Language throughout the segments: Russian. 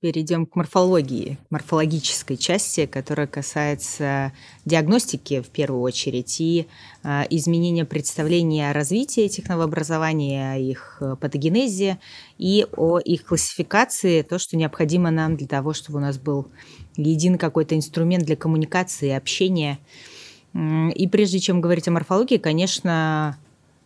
перейдем к морфологии, морфологической части, которая касается диагностики в первую очередь и э, изменения представления о развитии этих новообразований, о их э, патогенезе и о их классификации, то, что необходимо нам для того, чтобы у нас был единый какой-то инструмент для коммуникации и общения. И прежде чем говорить о морфологии, конечно,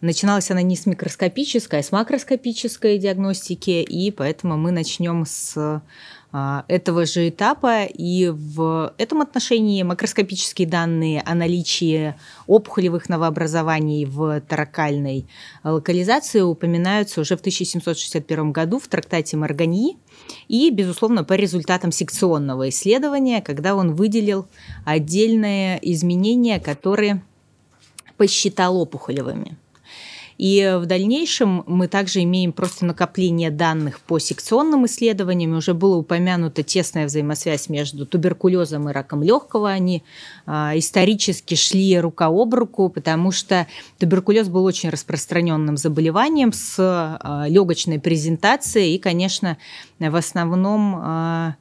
Начиналась она не с микроскопической, а с макроскопической диагностики, и поэтому мы начнем с а, этого же этапа. И в этом отношении макроскопические данные о наличии опухолевых новообразований в таракальной локализации упоминаются уже в 1761 году в трактате Марганьи. И, безусловно, по результатам секционного исследования, когда он выделил отдельные изменения, которые посчитал опухолевыми. И в дальнейшем мы также имеем просто накопление данных по секционным исследованиям. Уже было упомянута тесная взаимосвязь между туберкулезом и раком легкого. Они а, исторически шли рука об руку, потому что туберкулез был очень распространенным заболеванием с а, легочной презентацией. И, конечно, в основном а,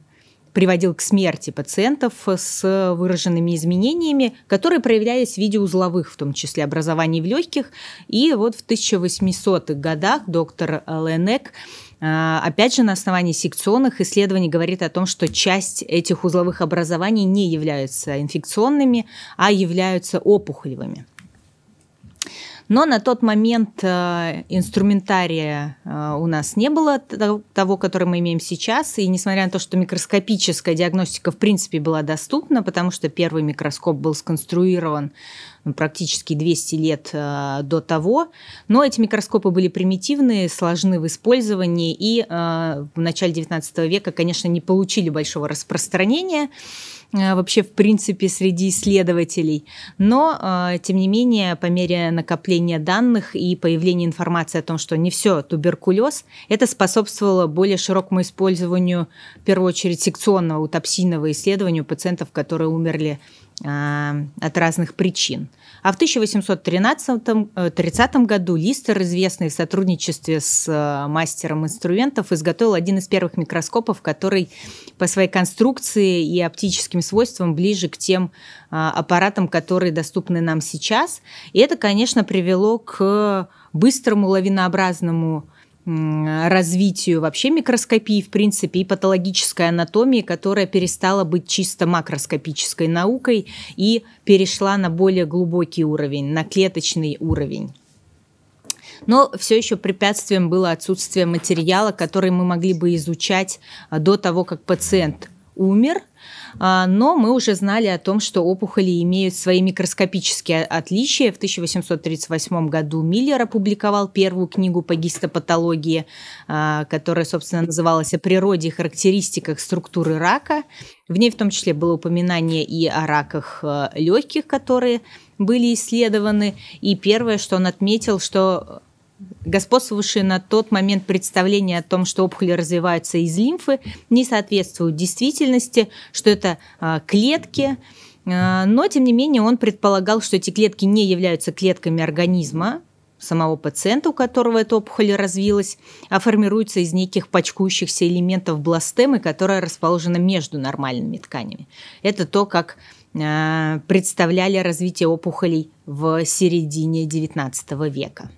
приводил к смерти пациентов с выраженными изменениями, которые проявлялись в виде узловых, в том числе образований в легких. И вот в 1800-х годах доктор Ленек а, Опять же, на основании секционных исследований говорит о том, что часть этих узловых образований не являются инфекционными, а являются опухолевыми. Но на тот момент э, инструментария э, у нас не было того, который мы имеем сейчас. И несмотря на то, что микроскопическая диагностика в принципе была доступна, потому что первый микроскоп был сконструирован практически 200 лет э, до того. Но эти микроскопы были примитивные, сложны в использовании и в начале XIX века, конечно, не получили большого распространения. Э, вообще в принципе среди исследователей. Но, э, тем не менее, по мере накопления данных и появления информации о том, что не все туберкулез, это способствовало более широкому использованию, в первую очередь, секционного утопсийного исследования у пациентов, которые умерли э, от разных причин. А в 1830 году Листер, известный в сотрудничестве с э, мастером инструментов, изготовил один из первых микроскопов, который по своей конструкции и оптическим свойствам ближе к тем а, аппаратам, которые доступны нам сейчас. И это, конечно, привело к быстрому лавинообразному развитию вообще микроскопии, в принципе, и патологической анатомии, которая перестала быть чисто макроскопической наукой и перешла на более глубокий уровень, на клеточный уровень. Но все еще препятствием было отсутствие материала, который мы могли бы изучать а, до того, как пациент умер – а, но мы уже знали о том, что опухоли имеют свои микроскопические отличия. В 1838 году Миллер опубликовал первую книгу по гистопатологии, а, которая, собственно, называлась «О природе и характеристиках структуры рака». В ней в том числе было упоминание и о раках э, легких, которые были исследованы. И первое, что он отметил, что господствовавшие на тот момент представления о том, что опухоли развиваются из лимфы, не соответствуют действительности, что это а, клетки, а, но, тем не менее, он предполагал, что эти клетки не являются клетками организма, самого пациента, у которого эта опухоль развилась, а формируется из неких почкующихся элементов бластемы, которая расположена между нормальными тканями. Это то, как а, представляли развитие опухолей в середине XIX века.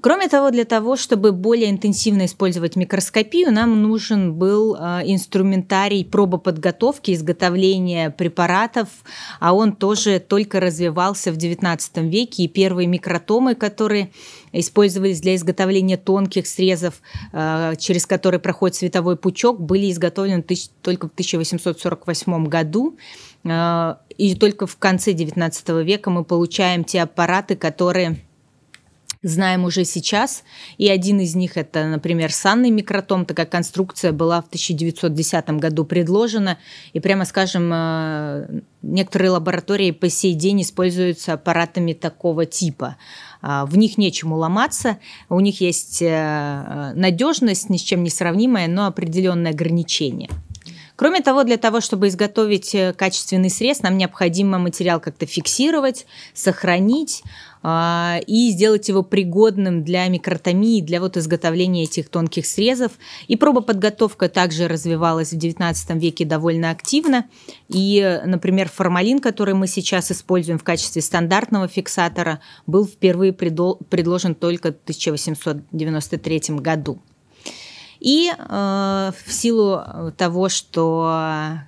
Кроме того, для того, чтобы более интенсивно использовать микроскопию, нам нужен был а, инструментарий пробоподготовки, изготовления препаратов, а он тоже только развивался в XIX веке, и первые микротомы, которые использовались для изготовления тонких срезов, а, через которые проходит световой пучок, были изготовлены только в 1848 году. А, и только в конце XIX века мы получаем те аппараты, которые знаем уже сейчас. И один из них это, например, санный микротом. Такая конструкция была в 1910 году предложена. И прямо скажем, э, некоторые лаборатории по сей день используются аппаратами такого типа. А, в них нечему ломаться, у них есть э, надежность, ни с чем не сравнимая, но определенные ограничения. Кроме того, для того, чтобы изготовить э, качественный срез, нам необходимо материал как-то фиксировать, сохранить, а, и сделать его пригодным для микротомии, для вот изготовления этих тонких срезов. И пробоподготовка также развивалась в XIX веке довольно активно. И, например, формалин, который мы сейчас используем в качестве стандартного фиксатора, был впервые предложен только в 1893 году. И э, в силу того, что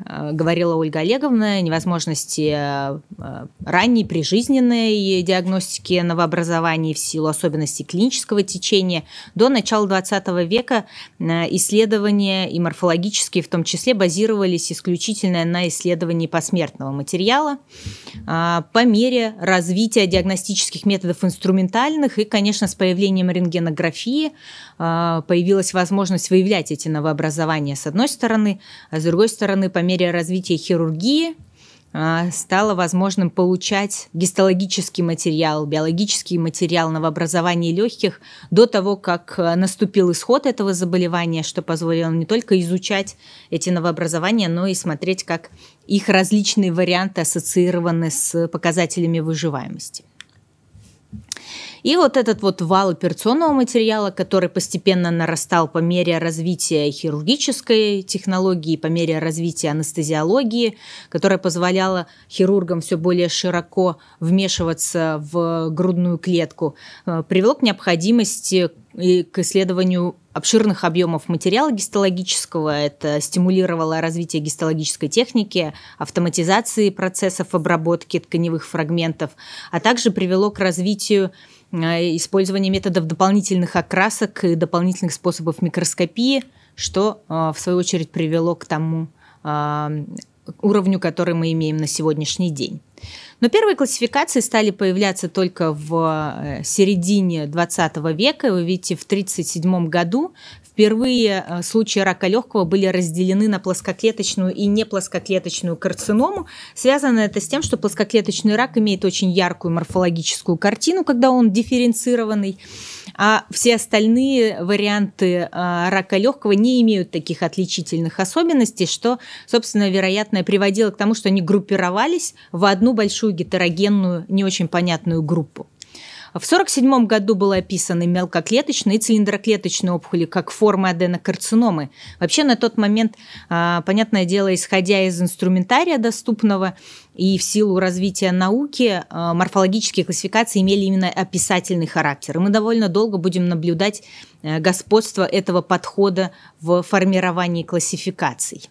э, говорила Ольга Олеговна, невозможности э, ранней прижизненной диагностики новообразований в силу особенностей клинического течения, до начала XX века э, исследования и морфологические в том числе базировались исключительно на исследовании посмертного материала э, по мере развития диагностических методов инструментальных и, конечно, с появлением рентгенографии э, появилась возможность возможность выявлять эти новообразования с одной стороны, а с другой стороны, по мере развития хирургии а, стало возможным получать гистологический материал, биологический материал новообразований легких до того, как а, наступил исход этого заболевания, что позволило не только изучать эти новообразования, но и смотреть, как их различные варианты ассоциированы с показателями выживаемости. И вот этот вот вал операционного материала, который постепенно нарастал по мере развития хирургической технологии, по мере развития анестезиологии, которая позволяла хирургам все более широко вмешиваться в грудную клетку, э, привел к необходимости и к исследованию обширных объемов материала гистологического. Это стимулировало развитие гистологической техники, автоматизации процессов обработки тканевых фрагментов, а также привело к развитию э, использования методов дополнительных окрасок и дополнительных способов микроскопии, что, э, в свою очередь, привело к тому э, уровню, который мы имеем на сегодняшний день. Но первые классификации стали появляться только в середине 20 века. Вы видите, в 1937 году впервые э, случаи рака легкого были разделены на плоскоклеточную и неплоскоклеточную карциному. Связано это с тем, что плоскоклеточный рак имеет очень яркую морфологическую картину, когда он дифференцированный, а все остальные варианты э, рака легкого не имеют таких отличительных особенностей, что, собственно, вероятно, приводило к тому, что они группировались в одну большую гетерогенную, не очень понятную группу. В 1947 году было описаны мелкоклеточные и цилиндроклеточные опухоли как формы аденокарциномы. Вообще на тот момент, а, понятное дело, исходя из инструментария доступного и в силу развития науки, а, морфологические классификации имели именно описательный характер. И мы довольно долго будем наблюдать э, господство этого подхода в формировании классификаций.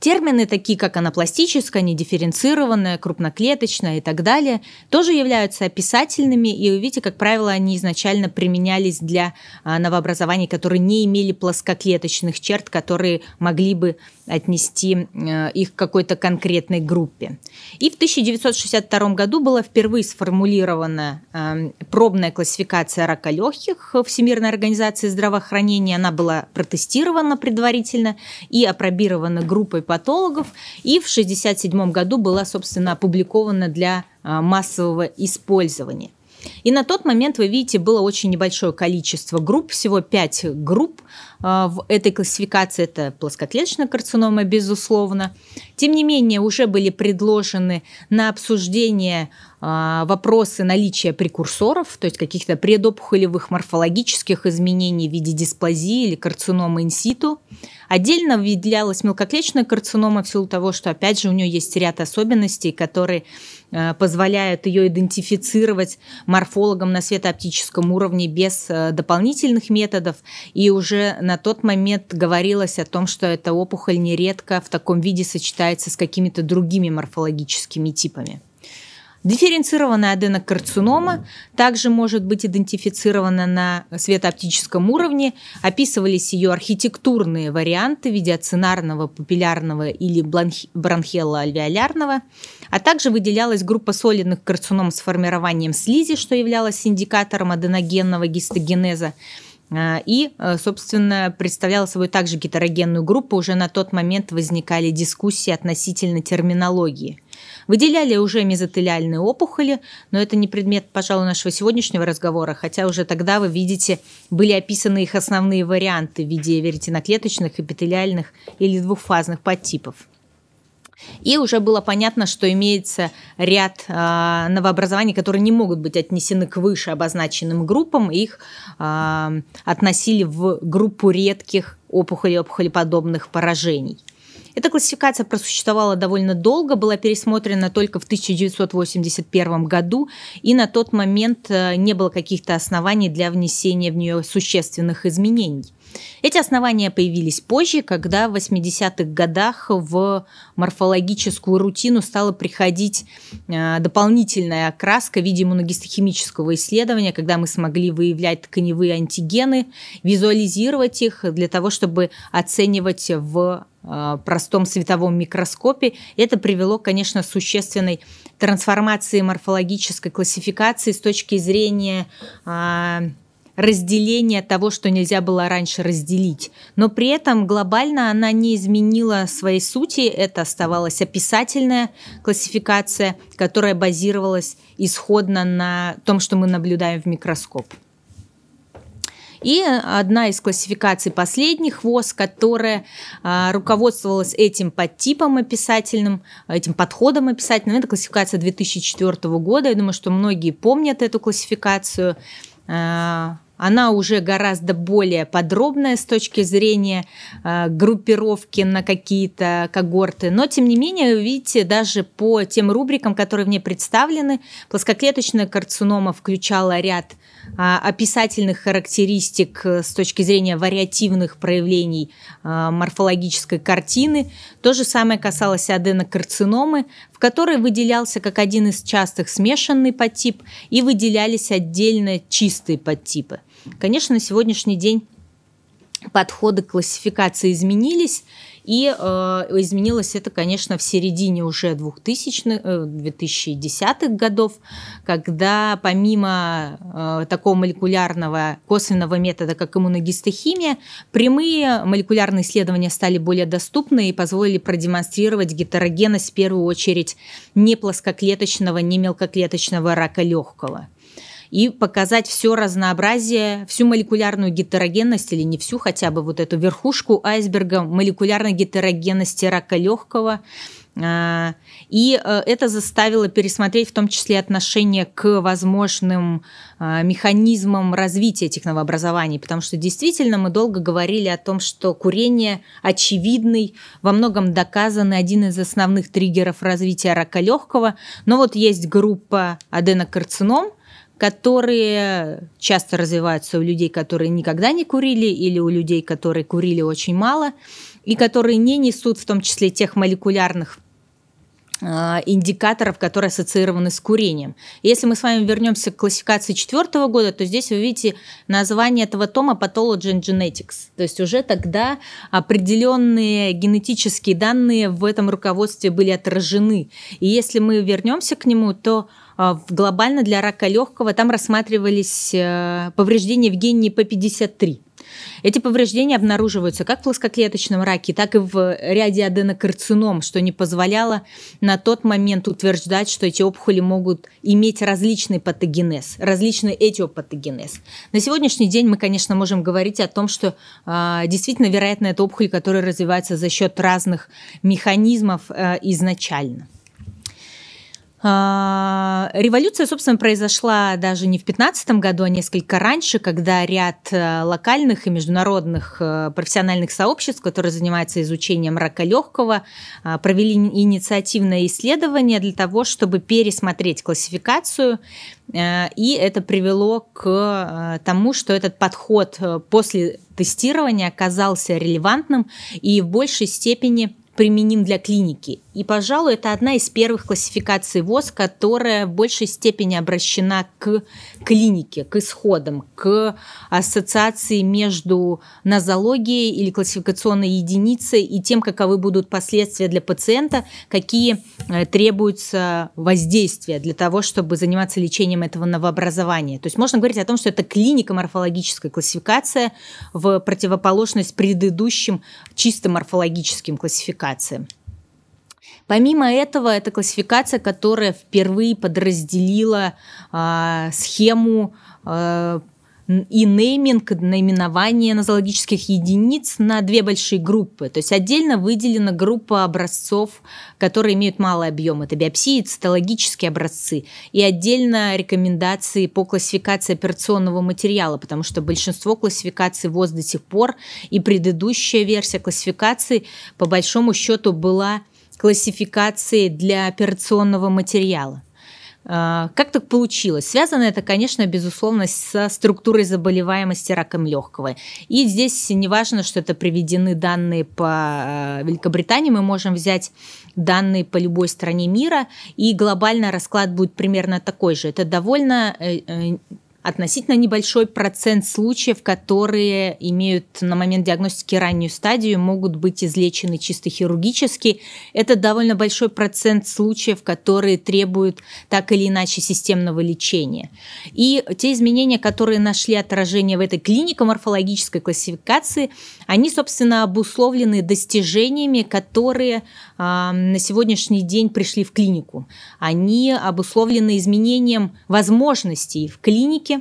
Термины, такие как анапластическая, недифференцированная, крупноклеточная и так далее, тоже являются описательными, и вы видите, как правило, они изначально применялись для а, новообразований, которые не имели плоскоклеточных черт, которые могли бы отнести э, их к какой-то конкретной группе. И в 1962 году была впервые сформулирована эм, пробная классификация рака легких Всемирной организации здравоохранения. Она была протестирована предварительно и опробирована группой патологов, и в 1967 году была, собственно, опубликована для а, массового использования. И на тот момент, вы видите, было очень небольшое количество групп, всего 5 групп а, в этой классификации. Это плоскоклеточная карцинома, безусловно. Тем не менее, уже были предложены на обсуждение а, вопросы наличия прекурсоров, то есть каких-то предопухолевых морфологических изменений в виде дисплазии или карциномы инситу. Отдельно выделялась мелкоклеточная карцинома в силу того, что, опять же, у нее есть ряд особенностей, которые позволяют ее идентифицировать морфологам на светооптическом уровне без э, дополнительных методов. И уже на тот момент говорилось о том, что эта опухоль нередко в таком виде сочетается с какими-то другими морфологическими типами. Дифференцированная аденокарцинома также может быть идентифицирована на светооптическом уровне. Описывались ее архитектурные варианты в виде ацинарного, папиллярного или бронхелло-альвеолярного. А также выделялась группа солидных карцином с формированием слизи, что являлось индикатором аденогенного гистогенеза. А, и, э, собственно, представляла собой также гетерогенную группу. Уже на тот момент возникали дискуссии относительно терминологии. Выделяли уже мезотелиальные опухоли, но это не предмет, пожалуй, нашего сегодняшнего разговора, хотя уже тогда, вы видите, были описаны их основные варианты в виде веретиноклеточных, эпителиальных или двухфазных подтипов. И уже было понятно, что имеется ряд э, новообразований, которые не могут быть отнесены к выше обозначенным группам. Их э, относили в группу редких опухолей, опухолеподобных поражений. Эта классификация просуществовала довольно долго, была пересмотрена только в 1981 году, и на тот момент э, не было каких-то оснований для внесения в нее существенных изменений. Эти основания появились позже, когда в 80-х годах в морфологическую рутину стала приходить э, дополнительная окраска в виде иммуногистохимического исследования, когда мы смогли выявлять тканевые антигены, визуализировать их для того, чтобы оценивать в простом световом микроскопе. Это привело, конечно, к существенной трансформации морфологической классификации с точки зрения э, разделение того, что нельзя было раньше разделить. Но при этом глобально она не изменила своей сути. Это оставалась описательная классификация, которая базировалась исходно на том, что мы наблюдаем в микроскоп. И одна из классификаций последних ВОЗ, которая а, руководствовалась этим подтипом описательным, этим подходом описательным, это классификация 2004 года. Я думаю, что многие помнят эту классификацию. Она уже гораздо более подробная с точки зрения э, группировки на какие-то когорты. Но, тем не менее, вы видите, даже по тем рубрикам, которые в ней представлены, плоскоклеточная карцинома включала ряд а, описательных характеристик э, с точки зрения вариативных проявлений а, морфологической картины. То же самое касалось аденокарциномы, в которой выделялся как один из частых смешанный подтип и выделялись отдельно чистые подтипы. Конечно, на сегодняшний день подходы к классификации изменились, и э, изменилось это, конечно, в середине уже 2000-х, э, 2010-х годов, когда помимо э, такого молекулярного косвенного метода, как иммуногистохимия, прямые молекулярные исследования стали более доступны и позволили продемонстрировать гетерогенность в первую очередь не плоскоклеточного, не мелкоклеточного рака легкого и показать все разнообразие, всю молекулярную гетерогенность, или не всю, хотя бы вот эту верхушку айсберга молекулярной гетерогенности рака легкого. А, и э, это заставило пересмотреть в том числе отношение к возможным а, механизмам развития этих новообразований, потому что действительно мы долго говорили о том, что курение очевидный, во многом доказанный один из основных триггеров развития рака легкого, но вот есть группа аденокарцином, которые часто развиваются у людей, которые никогда не курили, или у людей, которые курили очень мало, и которые не несут в том числе тех молекулярных индикаторов, которые ассоциированы с курением. Если мы с вами вернемся к классификации четвертого года, то здесь вы видите название этого тома Pathology and Genetics. То есть уже тогда определенные генетические данные в этом руководстве были отражены. И если мы вернемся к нему, то а, глобально для рака легкого там рассматривались э, повреждения в гене P53. Эти повреждения обнаруживаются как в плоскоклеточном раке, так и в ряде аденокарцином, что не позволяло на тот момент утверждать, что эти опухоли могут иметь различный патогенез, различный этиопатогенез. На сегодняшний день мы, конечно, можем говорить о том, что э, действительно, вероятно, это опухоль, которая развивается за счет разных механизмов э, изначально. А, революция, собственно, произошла даже не в 15 году, а несколько раньше, когда ряд э, локальных и международных э, профессиональных сообществ, которые занимаются изучением рака легкого, а, провели инициативное исследование для того, чтобы пересмотреть классификацию. Э, и это привело к тому, что этот подход после тестирования оказался релевантным и в большей степени применим для клиники. И, пожалуй, это одна из первых классификаций ВОЗ, которая в большей степени обращена к клинике, к исходам, к ассоциации между нозологией или классификационной единицей и тем, каковы будут последствия для пациента, какие э, требуются воздействия для того, чтобы заниматься лечением этого новообразования. То есть можно говорить о том, что это клиника морфологическая классификация в противоположность предыдущим чисто морфологическим классификациям. Помимо этого, это классификация, которая впервые подразделила э, схему э, и нейминг, наименование нозологических единиц на две большие группы. То есть отдельно выделена группа образцов, которые имеют малый объем. Это биопсии, цитологические образцы. И отдельно рекомендации по классификации операционного материала, потому что большинство классификаций ВОЗ до сих пор и предыдущая версия классификации по большому счету была классификацией для операционного материала. А, как так получилось? Связано это, конечно, безусловно, со структурой заболеваемости раком легкого. И здесь не важно, что это приведены данные по а, Великобритании, мы можем взять данные по любой стране мира, и глобальный расклад будет примерно такой же. Это довольно э, э, относительно небольшой процент случаев, которые имеют на момент диагностики раннюю стадию, могут быть излечены чисто хирургически. Это довольно большой процент случаев, которые требуют так или иначе системного лечения. И те изменения, которые нашли отражение в этой клинико-морфологической классификации, они, собственно, обусловлены достижениями, которые э, на сегодняшний день пришли в клинику. Они обусловлены изменением возможностей в клинике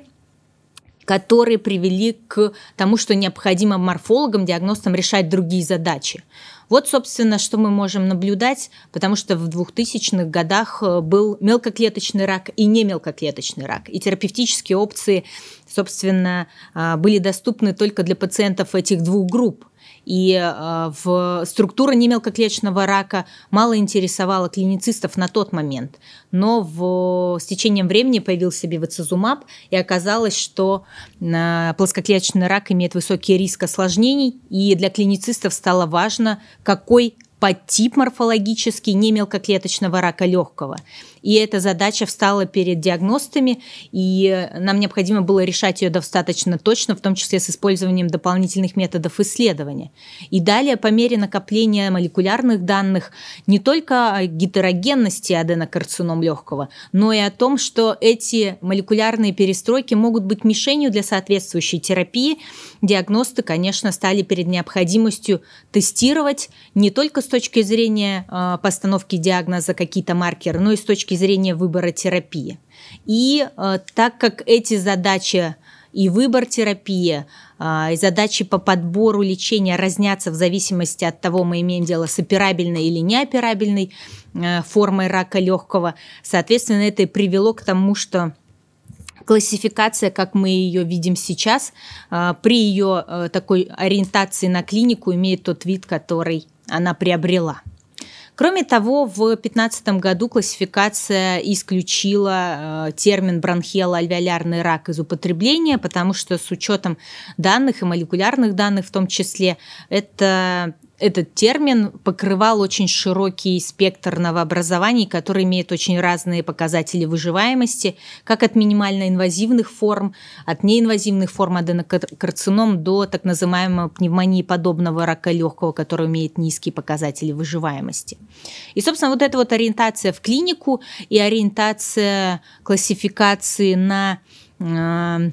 которые привели к тому, что необходимо морфологам, диагностам решать другие задачи. Вот, собственно, что мы можем наблюдать, потому что в 2000-х годах э, был мелкоклеточный рак и не мелкоклеточный рак. И терапевтические опции, собственно, э, были доступны только для пациентов этих двух групп – и э, в структура немелкоклеточного рака мало интересовала клиницистов на тот момент. Но в, с течением времени появился бивацизумаб, и оказалось, что э, плоскоклеточный рак имеет высокий риск осложнений, и для клиницистов стало важно, какой подтип морфологический не мелкоклеточного рака легкого. И эта задача встала перед диагностами, и нам необходимо было решать ее достаточно точно, в том числе с использованием дополнительных методов исследования. И далее, по мере накопления молекулярных данных, не только о гетерогенности аденокарцином легкого, но и о том, что эти молекулярные перестройки могут быть мишенью для соответствующей терапии, диагносты, конечно, стали перед необходимостью тестировать не только с точки зрения э, постановки диагноза какие-то маркеры, но и с точки зрения выбора терапии. И э, так как эти задачи и выбор терапии, э, и задачи по подбору лечения разнятся в зависимости от того, мы имеем дело с операбельной или неоперабельной э, формой рака легкого, соответственно, это и привело к тому, что классификация, как мы ее видим сейчас, при ее такой ориентации на клинику имеет тот вид, который она приобрела. Кроме того, в 2015 году классификация исключила э, термин бронхиало-альвеолярный рак из употребления, потому что с учетом данных и молекулярных данных в том числе, это этот термин покрывал очень широкий спектр новообразований, которые имеют очень разные показатели выживаемости, как от минимально инвазивных форм, от неинвазивных форм аденокарцином до так называемого пневмонии подобного рака легкого, который имеет низкие показатели выживаемости. И, собственно, вот эта вот ориентация в клинику и ориентация классификации на э,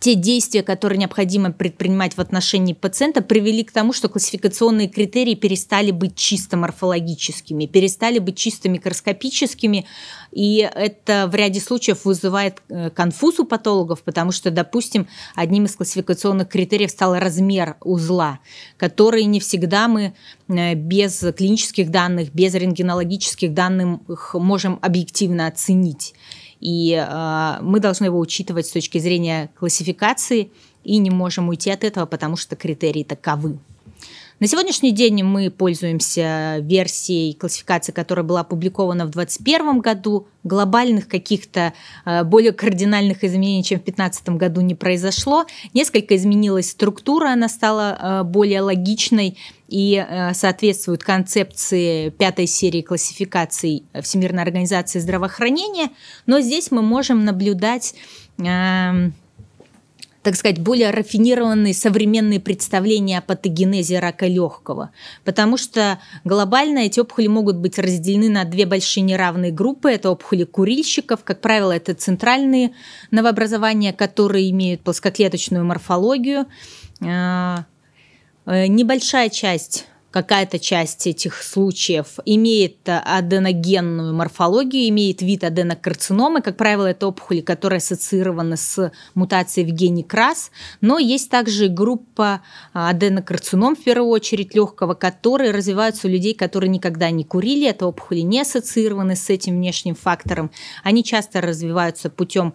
те действия, которые необходимо предпринимать в отношении пациента, привели к тому, что классификационные критерии перестали быть чисто морфологическими, перестали быть чисто микроскопическими, и это в ряде случаев вызывает э, конфуз у патологов, потому что, допустим, одним из классификационных критериев стал размер узла, который не всегда мы э, без клинических данных, без рентгенологических данных можем объективно оценить. И э, мы должны его учитывать с точки зрения классификации и не можем уйти от этого, потому что критерии таковы. На сегодняшний день мы пользуемся версией классификации, которая была опубликована в 2021 году. Глобальных каких-то э, более кардинальных изменений, чем в 2015 году, не произошло. Несколько изменилась структура, она стала э, более логичной и э, соответствует концепции пятой серии классификаций Всемирной организации здравоохранения. Но здесь мы можем наблюдать эм, так сказать, более рафинированные современные представления о патогенезе рака легкого. Потому что глобально эти опухоли могут быть разделены на две большие неравные группы. Это опухоли курильщиков, как правило, это центральные новообразования, которые имеют плоскоклеточную морфологию. А, э, небольшая часть какая-то часть этих случаев имеет аденогенную морфологию, имеет вид аденокарциномы. Как правило, это опухоли, которые ассоциированы с мутацией в гене КРАС. Но есть также группа аденокарцином, в первую очередь легкого, которые развиваются у людей, которые никогда не курили. Это опухоли не ассоциированы с этим внешним фактором. Они часто развиваются путем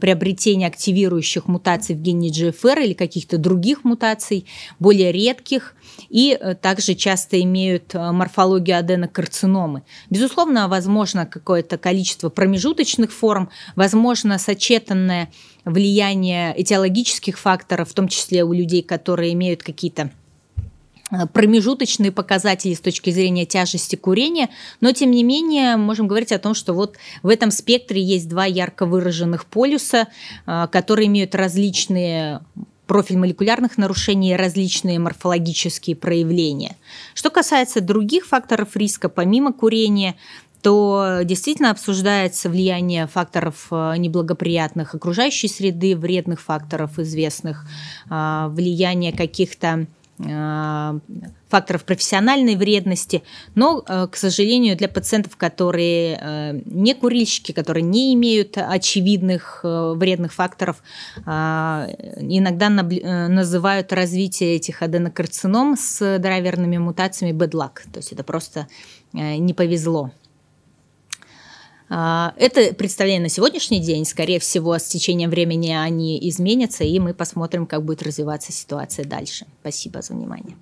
приобретения активирующих мутаций в гене GFR или каких-то других мутаций, более редких. И э, также часто имеют э, морфологию аденокарциномы. Безусловно, возможно какое-то количество промежуточных форм, возможно сочетанное влияние этиологических факторов, в том числе у людей, которые имеют какие-то э, промежуточные показатели с точки зрения тяжести курения, но тем не менее можем говорить о том, что вот в этом спектре есть два ярко выраженных полюса, которые имеют различные профиль молекулярных нарушений и различные морфологические проявления. Что касается других факторов риска, помимо курения, то действительно обсуждается влияние факторов э, неблагоприятных окружающей среды, вредных факторов известных, э, влияние каких-то факторов профессиональной вредности, но, э, к сожалению, для пациентов, которые э, не курильщики, которые не имеют очевидных вредных факторов, иногда называют развитие этих аденокарцином с драйверными мутациями bad luck, то есть это просто не повезло. А, это представление на сегодняшний день. Скорее всего, с течением времени они изменятся, и мы посмотрим, как будет развиваться ситуация дальше. Спасибо за внимание.